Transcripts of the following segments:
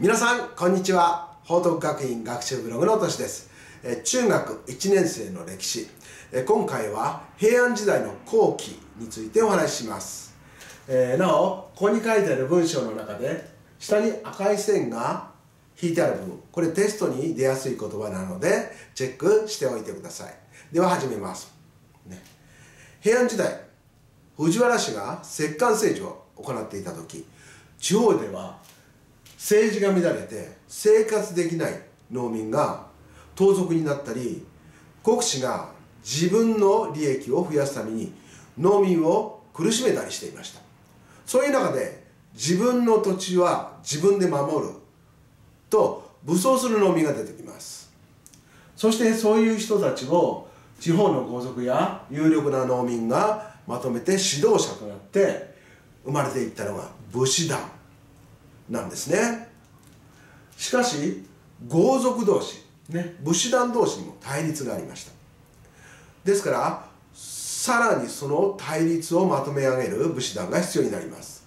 皆さんこんにちは。報徳学院学習ブログのとしです。中学1年生の歴史。今回は平安時代の後期についてお話しします。えなおここに書いてある文章の中で下に赤い線が引いてある部分。これテストに出やすい言葉なのでチェックしておいてください。では始めます、ね、平安時代藤原氏が摂関政治を行っていた時地方では政治が乱れて生活できない農民が盗賊になったり国司が自分の利益を増やすために農民を苦しめたりしていました。そういう中で自分の土地は自分で守ると武装する農民が出てきます。そしてそういう人たちを地方の豪族や有力な農民がまとめて指導者となって生まれていったのが武士団。なんですね。しかし豪族同士、ね、武士団同士にも対立がありました。ですからさらにその対立をまとめ上げる武士団が必要になります。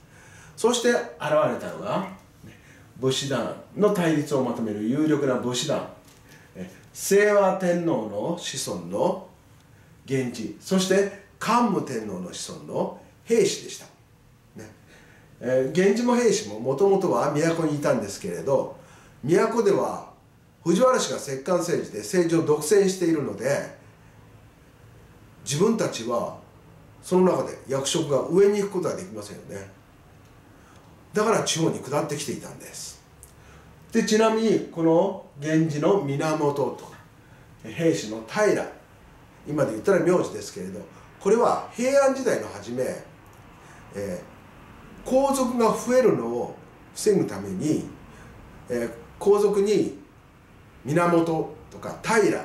そして現れたのが武士団の対立をまとめる有力な武士団。清和天皇の子孫の源氏。そして桓武天皇の子孫の兵士でした。えー、源氏も兵士ももともとは都にいたんですけれど都では藤原氏が摂関政治で政治を独占しているので自分たちはその中で役職が上に行くことはできませんよね。だから地方に下ってきていたんです。でちなみにこの源氏の源とか兵士の平今で言ったら名字ですけれどこれは平安時代の初め、えー、皇族が増えるのを防ぐために、えー、皇族に源とか平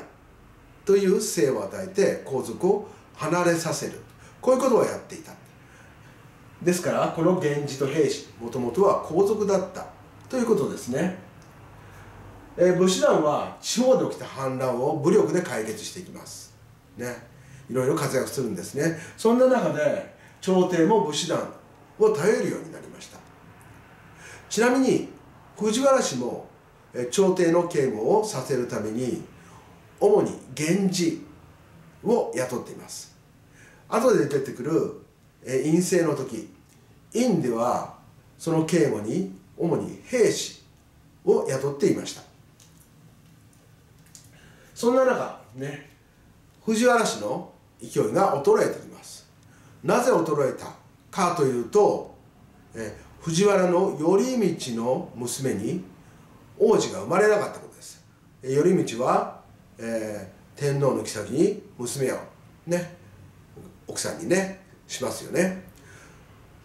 という姓を与えて皇族を離れさせる。こういうことをやっていた。ですからこの源氏と平氏もともとは皇族だったということですね、えー、武士団は地方で起きた反乱を武力で解決していきます。ね。いろいろ活躍するんですね。そんな中で朝廷も武士団を頼るようになりました。ちなみに藤原氏も朝廷の警護をさせるために主に源氏を雇っています。後で出てくる陰性の時陰ではその警護に主に兵士を雇っていました。そんな中ね藤原氏の勢いが衰えてきます。なぜ衰えた？かというと、え藤原の頼道の娘に王子が生まれなかったことです。頼道は、えー、天皇の妃に娘をね奥さんにねしますよね。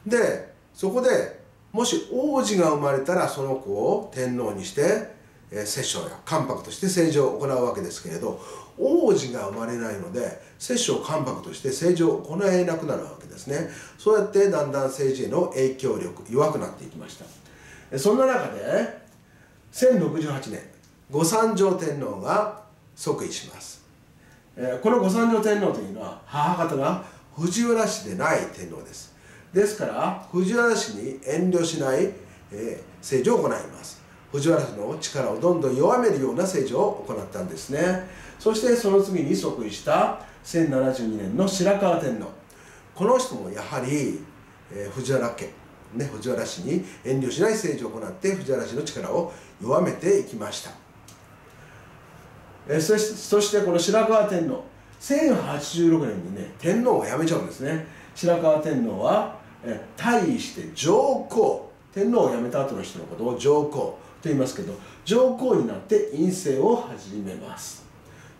でそこでもし王子が生まれたらその子を天皇にして摂政や関白として政治を行うわけですけれど王子が生まれないので摂政関白として政治を行えなくなるわけですね。そうやってだんだん政治への影響力弱くなっていきました。そんな中で1068年御三条天皇が即位します。この御三条天皇というのは母方が藤原氏でない天皇です。ですから藤原氏に遠慮しない、え政治を行います。藤原氏の力をどんどん弱めるような政治を行ったんですね。そしてその次に即位した1072年の白河天皇。この人もやはり、えー、藤原家、ね、藤原氏に遠慮しない政治を行って藤原氏の力を弱めていきました、えー、そしてそしてこの白河天皇。1086年にね天皇を辞めちゃうんですね。白河天皇は、えー、退位して上皇。天皇を辞めた後の人のことを上皇。言いますけど上皇になって院政を始めます。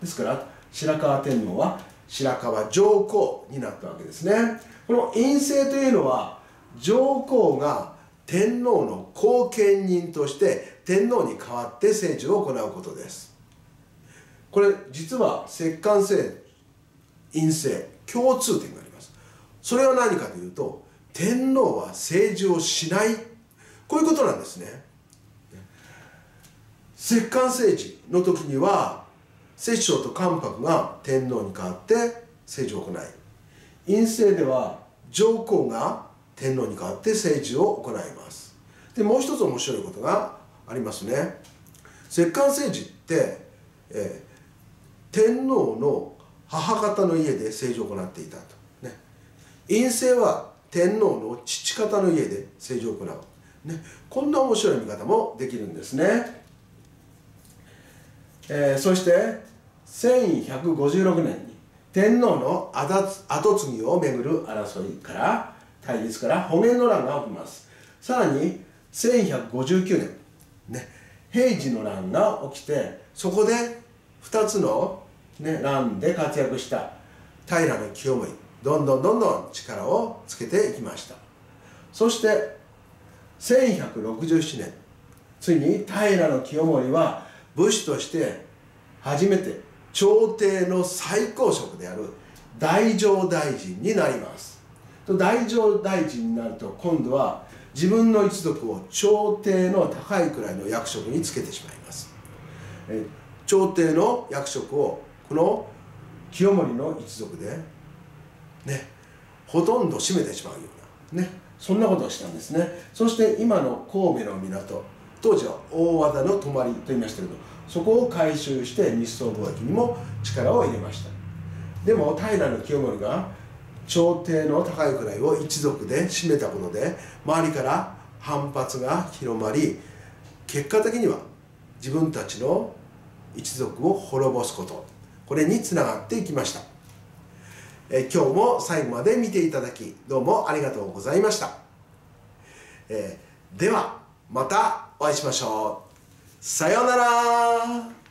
ですから白河天皇は白河上皇になったわけですね。この院政というのは上皇が天皇の後見人として天皇に代わって政治を行うことです。これ実は摂関政院政共通点があります。それは何かというと天皇は政治をしない。こういうことなんですね。摂関政治の時には摂政と関白が天皇に代わって政治を行い院政では上皇が天皇に代わって政治を行います。でもう一つ面白いことがありますね。摂関政治って、えー、天皇の母方の家で政治を行っていたと、ね、院政は天皇の父方の家で政治を行う、ね、こんな面白い見方もできるんですね、えー、そして1156年に天皇の跡継ぎをめぐる争いから対立から保元の乱が起きます。さらに1159年ね平治の乱が起きてそこで2つの、ね、乱で活躍した平清盛どんどんどんどん力をつけていきました。そして1167年ついに平清盛は武士として初めて朝廷の最高職である大乗大臣になります。大乗大臣になると今度は自分の一族を朝廷の高いくらいの役職につけてしまいます。朝廷の役職をこの清盛の一族でねほとんど占めてしまうようなねそんなことをしたんですね。そして今の神戸の港当時は大和田の泊まりと言いましたけどそこを改修して日宋貿易にも力を入れました。でも平清盛が朝廷の高い位を一族で占めたことで周りから反発が広まり結果的には自分たちの一族を滅ぼすことこれにつながっていきました。え今日も最後まで見ていただきどうもありがとうございました、え、ではまたお会いしましょう。さようなら。